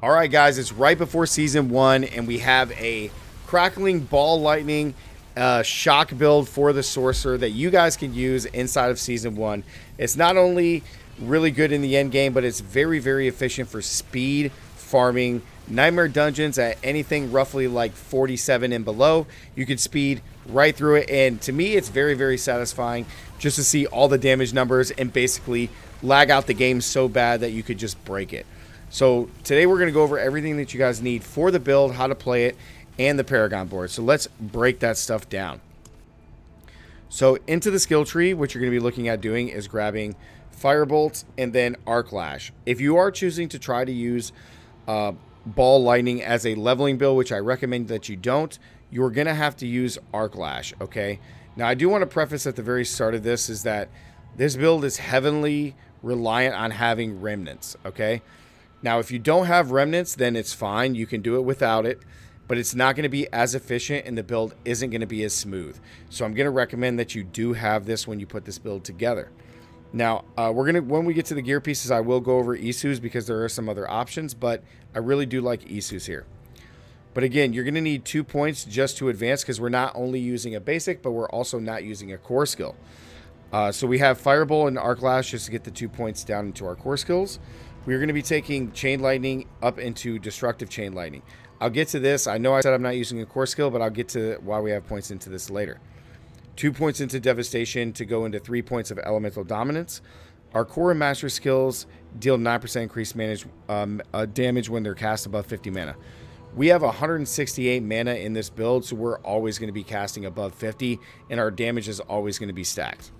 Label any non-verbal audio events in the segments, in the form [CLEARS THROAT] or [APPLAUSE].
All right, guys, it's right before season one, and we have a crackling ball lightning uh, shock build for the sorcerer that you guys can use inside of season one. It's not only really good in the end game, but it's very, very efficient for speed farming. Nightmare dungeons at anything roughly like 47 and below, you can speed right through it. And to me, it's very, very satisfying just to see all the damage numbers and basically lag out the game so bad that you could just break it. So today we're going to go over everything that you guys need for the build, how to play it, and the Paragon board. So let's break that stuff down. So into the skill tree, what you're going to be looking at doing is grabbing Firebolt and then Arc Lash. If you are choosing to try to use uh, Ball Lightning as a leveling build, which I recommend that you don't, you're going to have to use Arc Lash, okay? Now, I do want to preface at the very start of this is that this build is heavily reliant on having remnants, okay? Now, if you don't have remnants, then it's fine. You can do it without it, but it's not going to be as efficient and the build isn't going to be as smooth. So I'm going to recommend that you do have this when you put this build together. Now, uh, we're going to, when we get to the gear pieces, I will go over Esu's because there are some other options, but I really do like Esu's here. But again, you're going to need two points just to advance because we're not only using a basic, but we're also not using a core skill. Uh, so we have Fireball and Arc Lash just to get the two points down into our core skills. We're going to be taking Chain Lightning up into Destructive Chain Lightning. I'll get to this. I know I said I'm not using a core skill, but I'll get to why we have points into this later. Two points into Devastation to go into three points of Elemental Dominance. Our core and master skills deal 9% increased manage, um, uh, damage when they're cast above 50 mana. We have 168 mana in this build, so we're always going to be casting above 50, and our damage is always going to be stacked.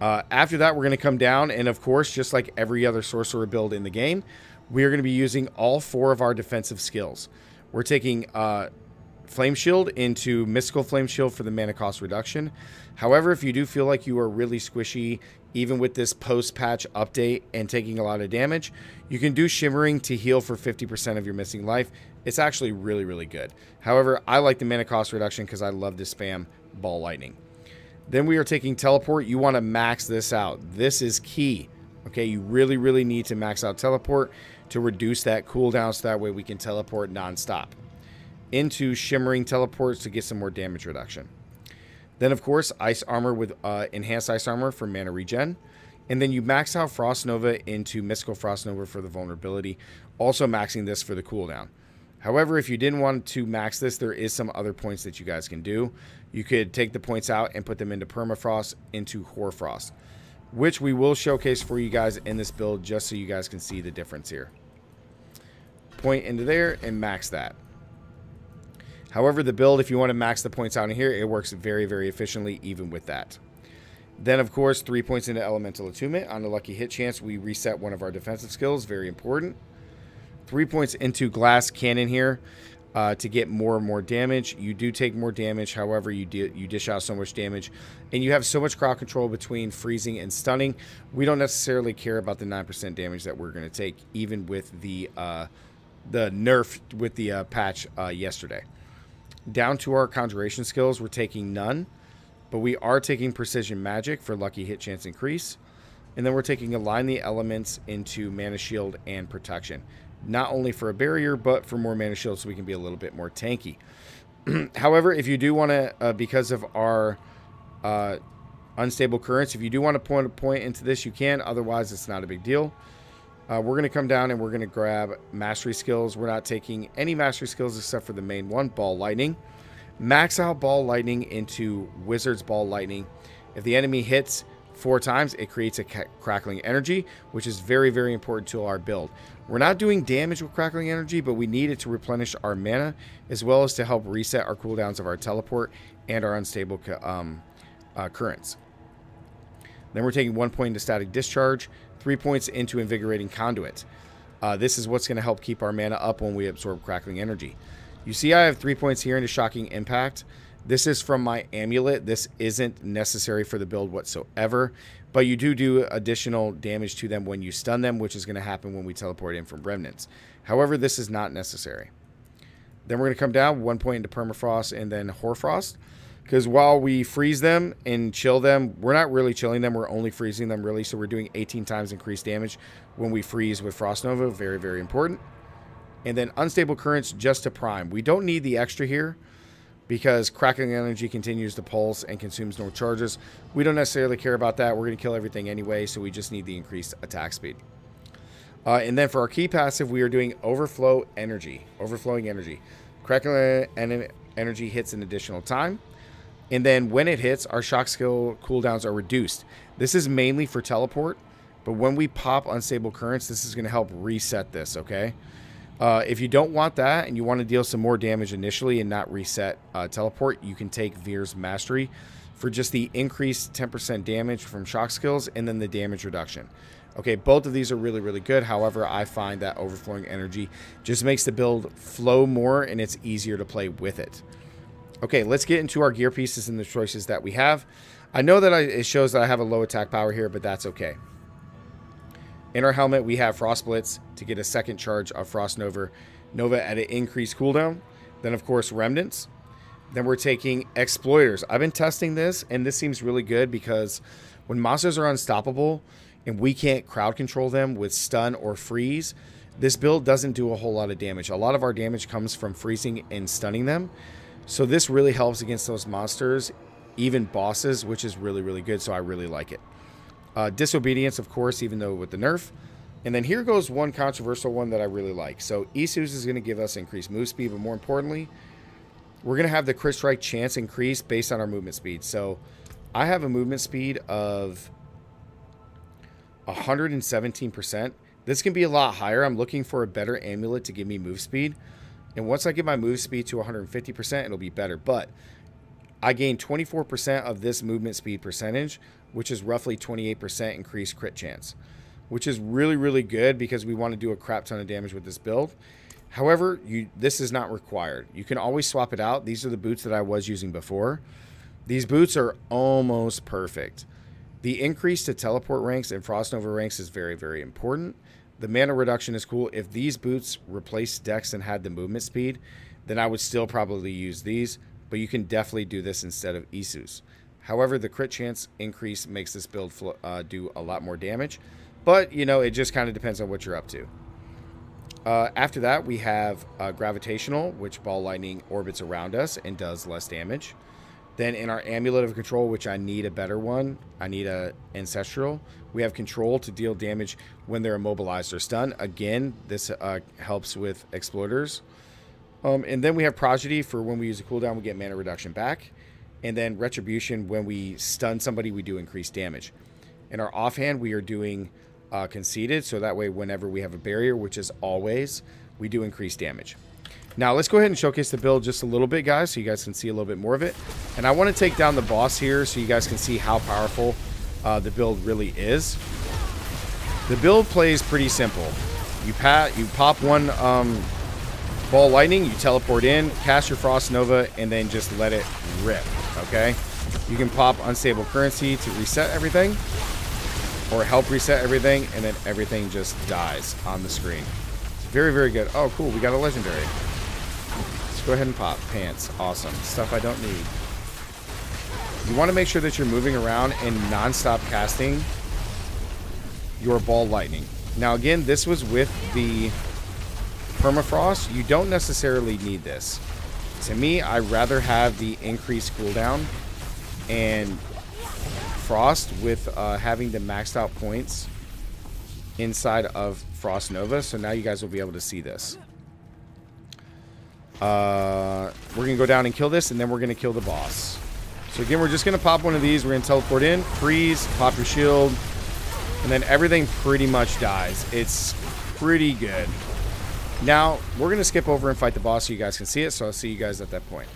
Uh, after that, we're going to come down, and of course, just like every other sorcerer build in the game, we are going to be using all four of our defensive skills. We're taking uh, Flame Shield into Mystical Flame Shield for the mana cost reduction. However, if you do feel like you are really squishy, even with this post-patch update and taking a lot of damage, you can do Shimmering to heal for 50% of your missing life. It's actually really, really good. However, I like the mana cost reduction because I love to spam Ball Lightning. Then we are taking teleport. You want to max this out. This is key. Okay, you really, really need to max out teleport to reduce that cooldown so that way we can teleport nonstop. Into shimmering teleports to get some more damage reduction. Then, of course, ice armor with uh, enhanced ice armor for mana regen. And then you max out Frost Nova into Mystical Frost Nova for the vulnerability, also maxing this for the cooldown. However, if you didn't want to max this, there is some other points that you guys can do. You could take the points out and put them into Permafrost, into Hoarfrost, which we will showcase for you guys in this build just so you guys can see the difference here. Point into there and max that. However, the build, if you want to max the points out in here, it works very, very efficiently even with that. Then, of course, three points into Elemental Attunement. On a lucky hit chance, we reset one of our defensive skills. Very important. Three points into Glass Cannon here uh, to get more and more damage. You do take more damage, however, you do, you dish out so much damage, and you have so much crowd control between freezing and stunning. We don't necessarily care about the nine percent damage that we're going to take, even with the uh, the nerf with the uh, patch uh, yesterday. Down to our conjuration skills, we're taking none, but we are taking precision magic for lucky hit chance increase. And then we're taking align the elements into mana shield and protection not only for a barrier, but for more mana shield so we can be a little bit more tanky. [CLEARS THROAT] However, if you do want to, uh, because of our uh, unstable currents, if you do want to point a point into this, you can. Otherwise, it's not a big deal. Uh, we're going to come down and we're going to grab mastery skills. We're not taking any mastery skills except for the main one, ball lightning. Max out ball lightning into wizard's ball lightning. If the enemy hits four times, it creates a crackling energy, which is very, very important to our build. We're not doing damage with crackling energy, but we need it to replenish our mana, as well as to help reset our cooldowns of our teleport and our unstable um, uh, currents. Then we're taking one point into static discharge, three points into invigorating conduit. Uh, this is what's going to help keep our mana up when we absorb crackling energy. You see I have three points here into shocking impact. This is from my amulet. This isn't necessary for the build whatsoever, but you do do additional damage to them when you stun them, which is going to happen when we teleport in from remnants. However, this is not necessary. Then we're going to come down one point into permafrost and then hoarfrost. Because while we freeze them and chill them, we're not really chilling them. We're only freezing them, really. So we're doing 18 times increased damage when we freeze with Frost Nova. Very, very important. And then Unstable Currents just to prime. We don't need the extra here because Crackling Energy continues to pulse and consumes no charges. We don't necessarily care about that. We're going to kill everything anyway, so we just need the increased attack speed. Uh, and then for our key passive, we are doing Overflow Energy. Overflowing Energy. Crackling Energy hits an additional time. And then when it hits, our shock skill cooldowns are reduced. This is mainly for teleport, but when we pop unstable currents, this is going to help reset this, okay? Uh, if you don't want that and you want to deal some more damage initially and not reset uh, teleport, you can take Vyr's Mastery for just the increased 10% damage from shock skills and then the damage reduction. Okay, both of these are really, really good. However, I find that overflowing energy just makes the build flow more and it's easier to play with it. Okay, let's get into our gear pieces and the choices that we have. I know that I, it shows that I have a low attack power here, but that's okay. In our helmet, we have Frost Blitz to get a second charge of Frost Nova, Nova at an increased cooldown. Then, of course, Remnants. Then we're taking Exploiters. I've been testing this, and this seems really good because when monsters are unstoppable and we can't crowd control them with stun or freeze, this build doesn't do a whole lot of damage. A lot of our damage comes from freezing and stunning them. So this really helps against those monsters, even bosses, which is really, really good. So I really like it. Uh, disobedience, of course, even though with the nerf. And then here goes one controversial one that I really like. So Esu's is going to give us increased move speed, but more importantly, we're going to have the crit strike chance increase based on our movement speed. So I have a movement speed of 117%. This can be a lot higher. I'm looking for a better amulet to give me move speed. And once I get my move speed to 150%, it'll be better. But I gain 24% of this movement speed percentage, which is roughly 28% increased crit chance, which is really, really good because we want to do a crap ton of damage with this build. However, you this is not required. You can always swap it out. These are the boots that I was using before. These boots are almost perfect. The increase to teleport ranks and Frost Nova ranks is very, very important. The mana reduction is cool. If these boots replaced Dex and had the movement speed, then I would still probably use these, but you can definitely do this instead of Esu's. However, the crit chance increase makes this build uh, do a lot more damage, but you know, it just kind of depends on what you're up to. Uh, after that, we have uh, Gravitational, which Ball Lightning orbits around us and does less damage. Then in our Amulet of Control, which I need a better one, I need a Ancestral. We have Control to deal damage when they're immobilized or stunned. Again, this uh, helps with Exploiters. Um, and then we have Prodigy for when we use a cooldown, we get mana reduction back. And then Retribution, when we stun somebody, we do increased damage. In our offhand, we are doing uh, Conceited, so that way whenever we have a barrier, which is always, we do increase damage. Now, let's go ahead and showcase the build just a little bit, guys, so you guys can see a little bit more of it. And I want to take down the boss here so you guys can see how powerful uh, the build really is. The build plays pretty simple. You pat, you pop one um, ball lightning, you teleport in, cast your Frost Nova, and then just let it rip, okay? You can pop Unstable Currency to reset everything, or help reset everything, and then everything just dies on the screen. It's very, very good. Oh, cool, we got a Legendary. Let's go ahead and pop. Pants. Awesome. Stuff I don't need. You want to make sure that you're moving around and non-stop casting your ball lightning. Now again, this was with the permafrost. You don't necessarily need this. To me, I rather have the increased cooldown and frost with uh, having the maxed out points inside of Frost Nova. So now you guys will be able to see this. Uh, we're going to go down and kill this, and then we're going to kill the boss. So again, we're just going to pop one of these. We're going to teleport in, freeze, pop your shield, and then everything pretty much dies. It's pretty good. Now, we're going to skip over and fight the boss so you guys can see it, so I'll see you guys at that point.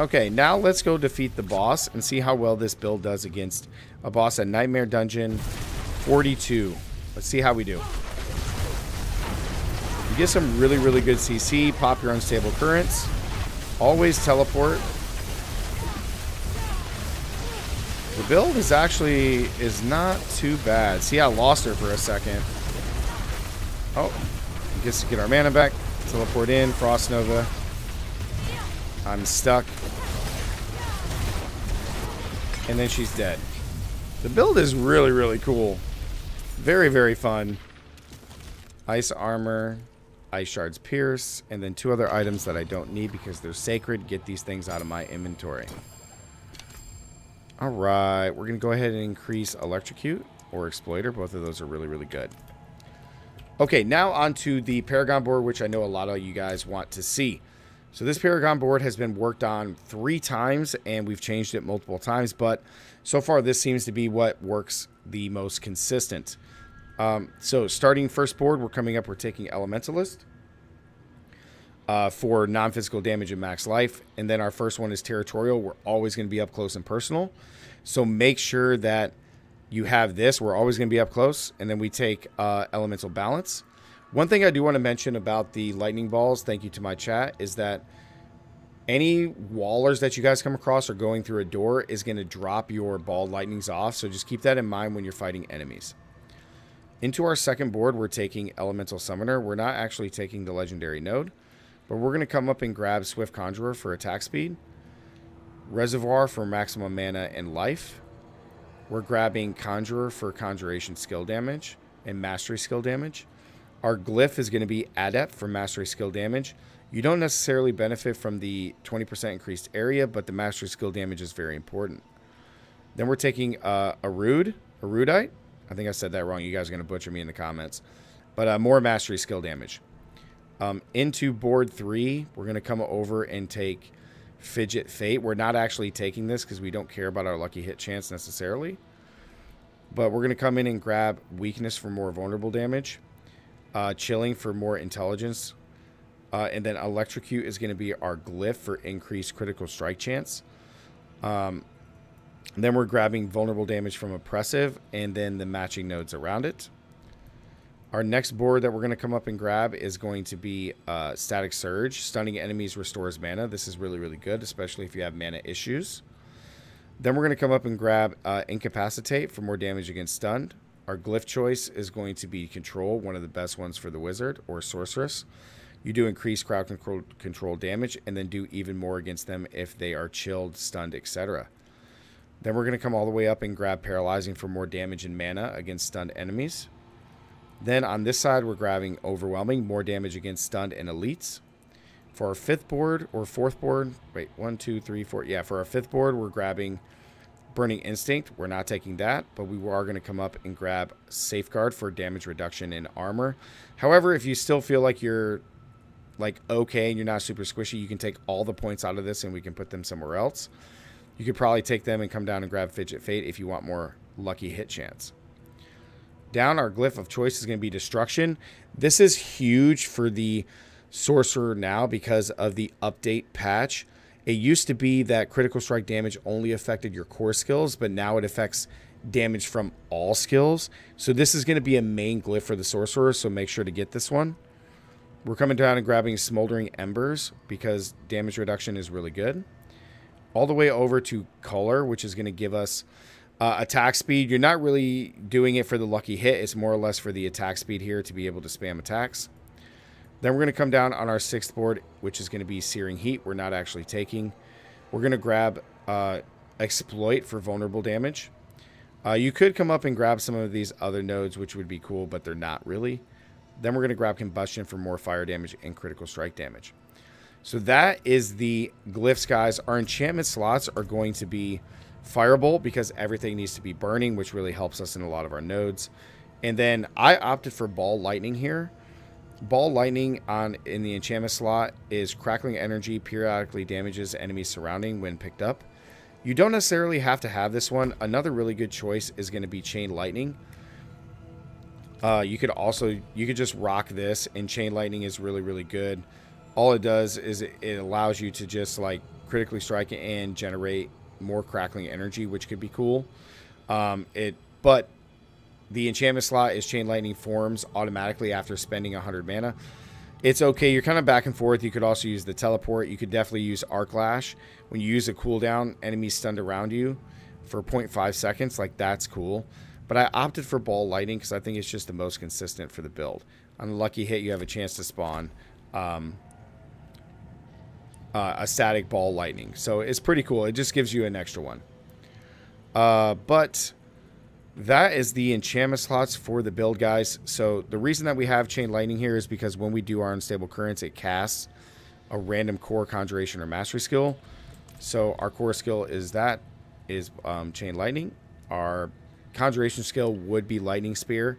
Okay, now let's go defeat the boss and see how well this build does against a boss at Nightmare Dungeon 42. Let's see how we do. You get some really, really good CC. Pop your unstable currents. Always teleport. The build is actually is not too bad. See, I lost her for a second. Oh, I guess to get our mana back. Teleport in, Frost Nova. I'm stuck. And then she's dead. The build is really, really cool. Very, very fun. Ice armor, ice shards pierce, and then two other items that I don't need because they're sacred. Get these things out of my inventory. Alright, we're going to go ahead and increase electrocute or exploiter. Both of those are really, really good. Okay, now onto the Paragon board, which I know a lot of you guys want to see. So this Paragon board has been worked on three times, and we've changed it multiple times, but so far this seems to be what works the most consistent. Um, so starting first board, we're coming up, we're taking Elementalist uh, for non-physical damage and max life. And then our first one is Territorial. We're always going to be up close and personal. So make sure that you have this. We're always going to be up close. And then we take uh, Elemental Balance. One thing I do want to mention about the lightning balls, thank you to my chat, is that any wallers that you guys come across or going through a door is going to drop your ball lightnings off. So just keep that in mind when you're fighting enemies. Into our second board, we're taking Elemental Summoner. We're not actually taking the Legendary Node, but we're going to come up and grab Swift Conjurer for attack speed, Reservoir for maximum mana and life. We're grabbing Conjurer for Conjuration skill damage and Mastery skill damage. Our Glyph is going to be Adept for Mastery skill damage. You don't necessarily benefit from the 20% increased area, but the Mastery skill damage is very important. Then we're taking uh, a Rude, a Rudite, I think I said that wrong. You guys are going to butcher me in the comments. But uh, more mastery skill damage. Um, into board three, we're going to come over and take Frigid Fate. We're not actually taking this because we don't care about our lucky hit chance necessarily. But we're going to come in and grab Weakness for more vulnerable damage. Uh, chilling for more intelligence. Uh, and then Electrocute is going to be our glyph for increased critical strike chance. Um, then we're grabbing vulnerable damage from oppressive and then the matching nodes around it. Our next board that we're going to come up and grab is going to be uh, Static Surge. Stunning enemies restores mana. This is really, really good, especially if you have mana issues. Then we're going to come up and grab uh, Incapacitate for more damage against stunned. Our glyph choice is going to be Control, one of the best ones for the Wizard or Sorceress. You do increase crowd control, control damage and then do even more against them if they are chilled, stunned, etc. Then we're going to come all the way up and grab Paralyzing for more damage and mana against stunned enemies. Then on this side, we're grabbing Overwhelming, more damage against stunned and elites. For our fifth board or fourth board, wait, one, two, three, four. Yeah, for our fifth board, we're grabbing Burning Instinct. We're not taking that, but we are going to come up and grab Safeguard for damage reduction in armor. However, if you still feel like you're like okay and you're not super squishy, you can take all the points out of this and we can put them somewhere else. You could probably take them and come down and grab Frigid Fate if you want more lucky hit chance. Down, our glyph of choice is going to be Destruction. This is huge for the Sorcerer now because of the update patch. It used to be that critical strike damage only affected your core skills, but now it affects damage from all skills. So this is going to be a main glyph for the Sorcerer, so make sure to get this one. We're coming down and grabbing Smoldering Embers because damage reduction is really good all the way over to color, which is going to give us uh, attack speed. You're not really doing it for the lucky hit. It's more or less for the attack speed here to be able to spam attacks. Then we're going to come down on our sixth board, which is going to be Searing Heat. We're not actually taking. We're going to grab uh, Exploit for vulnerable damage. Uh, you could come up and grab some of these other nodes, which would be cool, but they're not really. Then we're going to grab Combustion for more fire damage and critical strike damage. So that is the glyphs, guys. Our enchantment slots are going to be Firebolt because everything needs to be burning, which really helps us in a lot of our nodes. And then I opted for Ball Lightning here. Ball Lightning on in the enchantment slot is Crackling Energy periodically damages enemies surrounding when picked up. You don't necessarily have to have this one. Another really good choice is going to be Chain Lightning. Uh, you could also, you could just rock this, and Chain Lightning is really, really good all it does is it, it allows you to just like critically strike and generate more crackling energy, which could be cool. Um, it, but the enchantment slot is chain lightning forms automatically after spending 100 mana. It's okay. You're kind of back and forth. You could also use the teleport. You could definitely use arc lash when you use a cooldown. Enemies stunned around you for 0.5 seconds. Like that's cool. But I opted for ball lightning because I think it's just the most consistent for the build. On a lucky hit, you have a chance to spawn um, uh, a static ball lightning. So it's pretty cool. It just gives you an extra one. Uh, but that is the enchantment slots for the build, guys. So the reason that we have Chain Lightning here is because when we do our Unstable Currents, it casts a random core conjuration or mastery skill. So our core skill is that is um, Chain Lightning. Our conjuration skill would be Lightning Spear.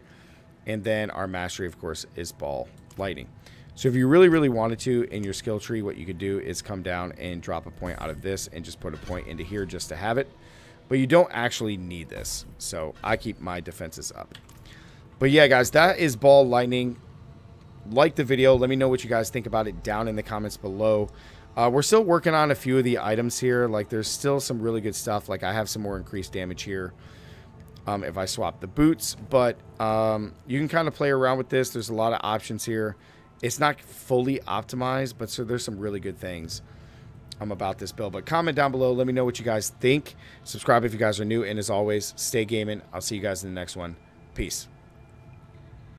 And then our mastery, of course, is Ball Lightning. So if you really, really wanted to in your skill tree, what you could do is come down and drop a point out of this and just put a point into here just to have it. But you don't actually need this. So I keep my defenses up. But yeah, guys, that is Ball Lightning. Like the video. Let me know what you guys think about it down in the comments below. Uh, we're still working on a few of the items here. Like, there's still some really good stuff. Like, I have some more increased damage here um, if I swap the boots. But um, you can kind of play around with this. There's a lot of options here. It's not fully optimized, but so there's some really good things um, about this build. But comment down below. Let me know what you guys think. Subscribe if you guys are new. And as always, stay gaming. I'll see you guys in the next one. Peace.